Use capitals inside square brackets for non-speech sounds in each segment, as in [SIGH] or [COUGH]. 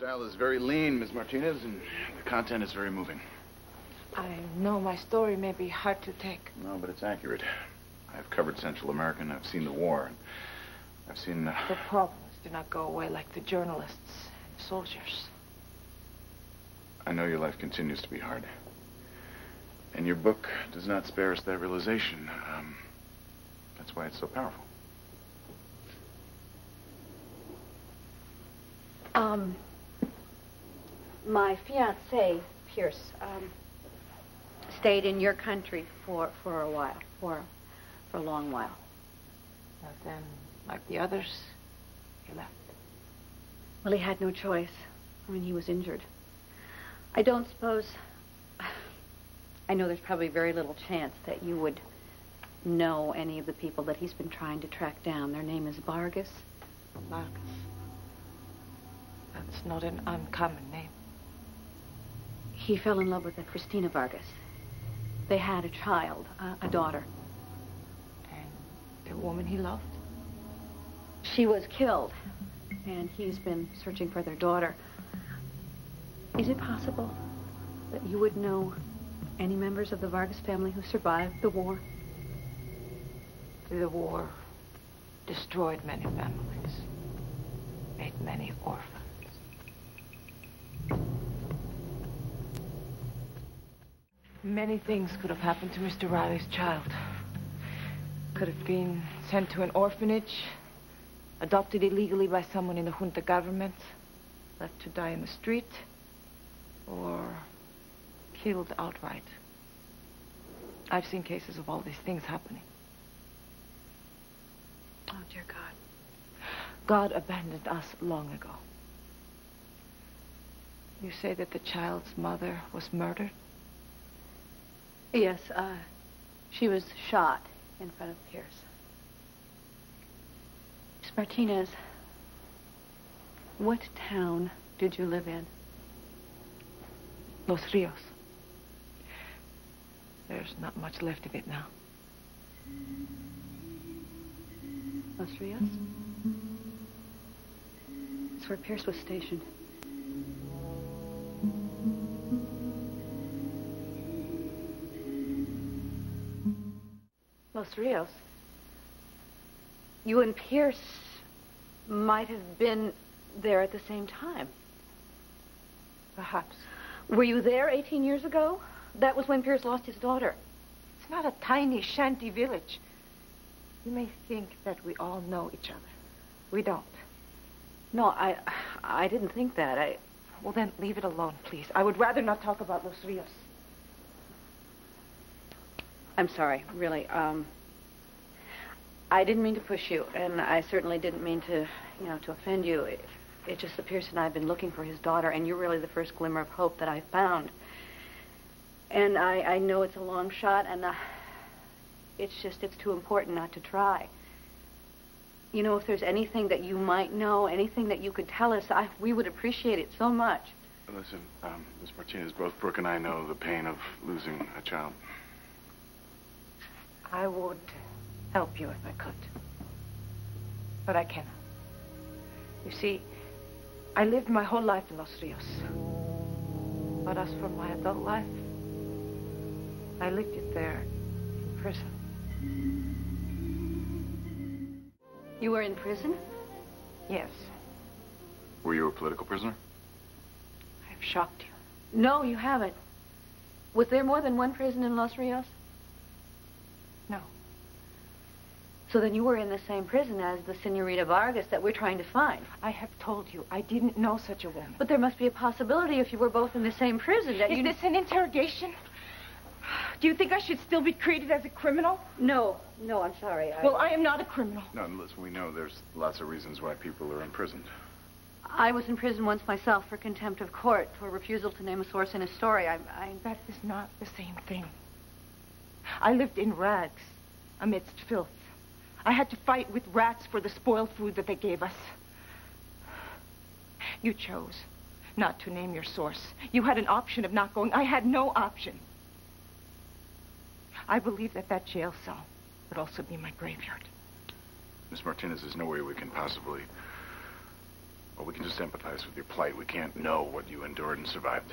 style is very lean, Miss Martinez, and the content is very moving. I know my story may be hard to take. No, but it's accurate. I've covered Central America, and I've seen the war. And I've seen... Uh... The problems do not go away like the journalists and soldiers. I know your life continues to be hard. And your book does not spare us that realization. Um, that's why it's so powerful. Um, my fiance, Pierce, um, stayed in your country for, for a while, for, for a long while. But then, like the others, he left. Well, he had no choice. I mean, he was injured. I don't suppose... I know there's probably very little chance that you would know any of the people that he's been trying to track down. Their name is Vargas. Vargas. That's not an uncommon name. He fell in love with a Cristina Vargas. They had a child, a, a daughter. And the woman he loved? She was killed, and he's been searching for their daughter. Is it possible that you would know any members of the Vargas family who survived the war? The war destroyed many families, made many orphans. Many things could have happened to Mr. Riley's child. Could have been sent to an orphanage, adopted illegally by someone in the junta government, left to die in the street, or killed outright. I've seen cases of all these things happening. Oh, dear God. God abandoned us long ago. You say that the child's mother was murdered? Yes, uh, she was shot in front of Pierce. Miss Martinez, what town did you live in? Los Rios. There's not much left of it now. Los Rios? It's where Pierce was stationed. Los Rios? You and Pierce might have been there at the same time. Perhaps. Were you there 18 years ago? That was when Pierce lost his daughter. It's not a tiny shanty village. You may think that we all know each other. We don't. No, I I didn't think that. I Well, then leave it alone, please. I would rather not talk about Los Rios. I'm sorry, really. Um, I didn't mean to push you, and I certainly didn't mean to, you know, to offend you. It, it just that Pierce and I have been looking for his daughter, and you're really the first glimmer of hope that I've found. And I, I know it's a long shot, and uh, it's just, it's too important not to try. You know, if there's anything that you might know, anything that you could tell us, I, we would appreciate it so much. Listen, um, Miss Martinez, both Brooke and I know the pain of losing a child. I would help you if I could. But I cannot. You see, I lived my whole life in Los Rios. But as for my adult life, I lived it there in prison. You were in prison? Yes, Were you a political prisoner? I've shocked you. No, you haven't. Was there more than one prison in Los Rios? No. So then you were in the same prison as the Senorita Vargas that we're trying to find. I have told you, I didn't know such a woman. But there must be a possibility if you were both in the same prison that Is you... Is this an interrogation? Do you think I should still be treated as a criminal? No, no, I'm sorry. I... Well, I am not a criminal. No, listen, we know there's lots of reasons why people are imprisoned. I was in prison once myself for contempt of court for refusal to name a source in a story. I, I... That is not the same thing. I lived in rags amidst filth. I had to fight with rats for the spoiled food that they gave us. You chose not to name your source. You had an option of not going. I had no option. I believe that that jail cell would also be my graveyard. Miss Martinez, there's no way we can possibly Well, we can just empathize with your plight. We can't know what you endured and survived.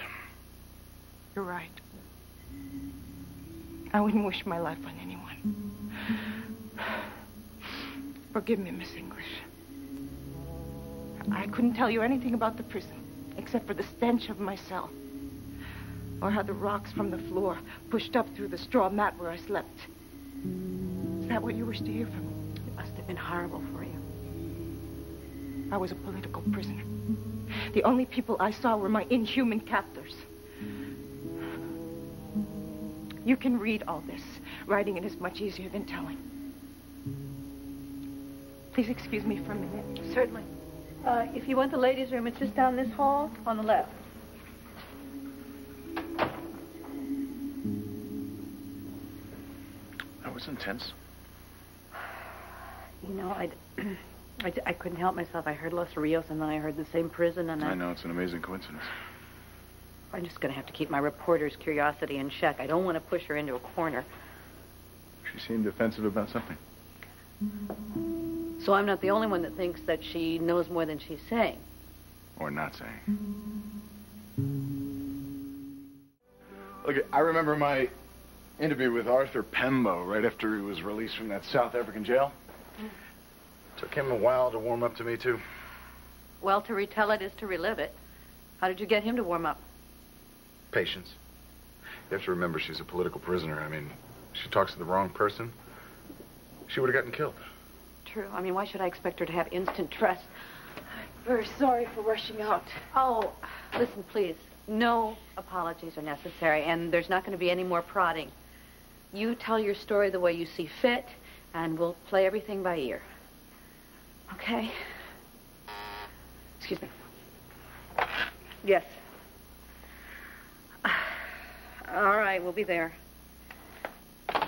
You're right. I wouldn't wish my life on anyone. Forgive me, Miss English. I couldn't tell you anything about the prison, except for the stench of my cell. Or how the rocks from the floor pushed up through the straw mat where I slept. Is that what you wish to hear from me? It must have been horrible for you. I was a political prisoner. The only people I saw were my inhuman captors. You can read all this. Writing it is much easier than telling. Please excuse me for a minute. Certainly. Uh, if you want the ladies' room, it's just down this hall on the left. That was intense. You know, I, [CLEARS THROAT] I, I couldn't help myself. I heard Los Rios, and then I heard the same prison, and I, I know, it's an amazing coincidence. I'm just going to have to keep my reporter's curiosity in check. I don't want to push her into a corner. She seemed defensive about something. So I'm not the only one that thinks that she knows more than she's saying. Or not saying. Look, I remember my interview with Arthur Pembo right after he was released from that South African jail. Took him a while to warm up to me, too. Well, to retell it is to relive it. How did you get him to warm up? Patience. You have to remember she's a political prisoner. I mean, she talks to the wrong person. She would have gotten killed. True. I mean, why should I expect her to have instant trust? I'm very sorry for rushing out. Oh, listen, please. No apologies are necessary, and there's not going to be any more prodding. You tell your story the way you see fit, and we'll play everything by ear. Okay? Excuse me. Yes. All right, we'll be there.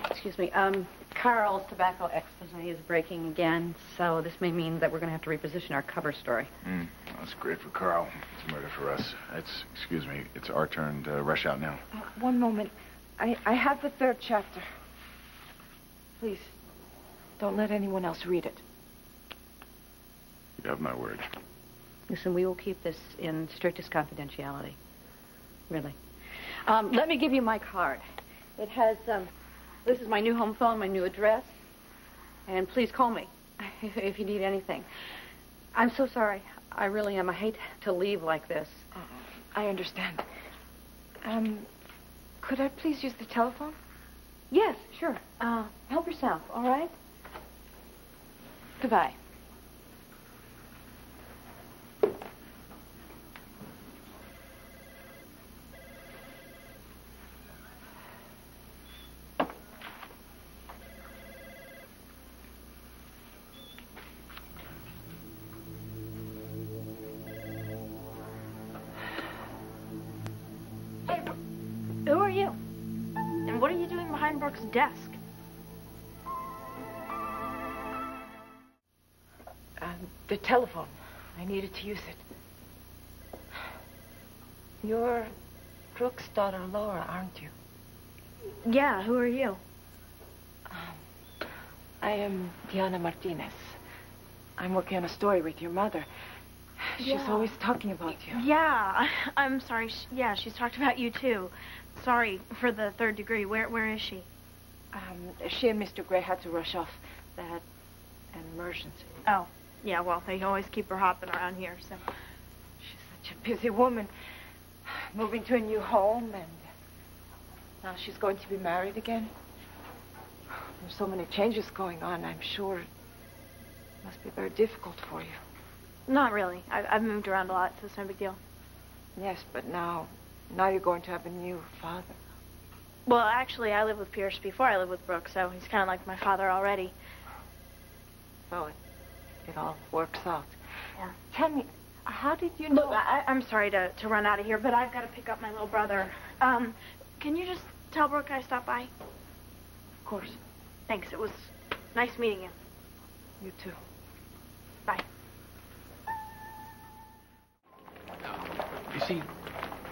Excuse me. Um, Carl's tobacco expose is breaking again, so this may mean that we're going to have to reposition our cover story. Mm, that's great for Carl. It's murder for us. It's, excuse me, it's our turn to rush out now. Uh, one moment. I, I have the third chapter. Please, don't let anyone else read it. You have my word. Listen, we will keep this in strictest confidentiality. Really. Um, let me give you my card. It has, um, this is my new home phone, my new address. And please call me [LAUGHS] if, you need anything. I'm so sorry. I really am. I hate to leave like this. I understand. Um, could I please use the telephone? Yes, sure. Uh, help yourself, all right? Goodbye. Desk? Um, the telephone. I needed to use it. You're Brooke's daughter, Laura, aren't you? Yeah, who are you? Um, I am Deanna Martinez. I'm working on a story with your mother. She's Yeah. always talking about you. Yeah, [LAUGHS] I'm sorry. Sh- Yeah, she's talked about you too. Sorry for the third degree. Where Where is she? Um, she and Mr. Grey had to rush off. They had an emergency. Oh, yeah. Well, they always keep her hopping around here. So She's such a busy woman. Moving to a new home, and now she's going to be married again. There's so many changes going on. I'm sure it must be very difficult for you. not really. I, I've moved around a lot, so it's no big deal. Yes, but now, now you're going to have a new father. Well, actually, I lived with Pierce before I lived with Brooke, so he's kind of like my father already. So it, it all works out. Yeah. Tell me, how did you know? Look, I, I'm sorry to, to run out of here, but I've got to pick up my little brother. Um, can you just tell Brooke I stopped by? Of course, Thanks. It was nice meeting you. you too. Bye. You see,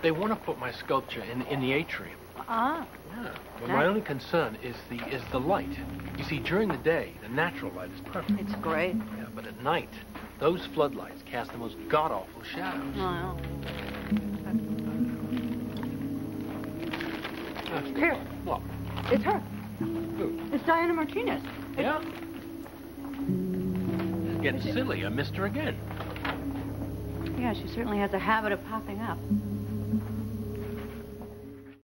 they want to put my sculpture in, in the atrium. Ah. Yeah. But my only concern is the is the light. You see, during the day, the natural light is perfect. It's great. Yeah, but at night, Those floodlights cast the most god-awful shadows. Well, Uh, Here. What? it's her. Who? It's Deanna Martinez. Yeah? It's getting silly. I missed her again. Yeah, she certainly has a habit of popping up.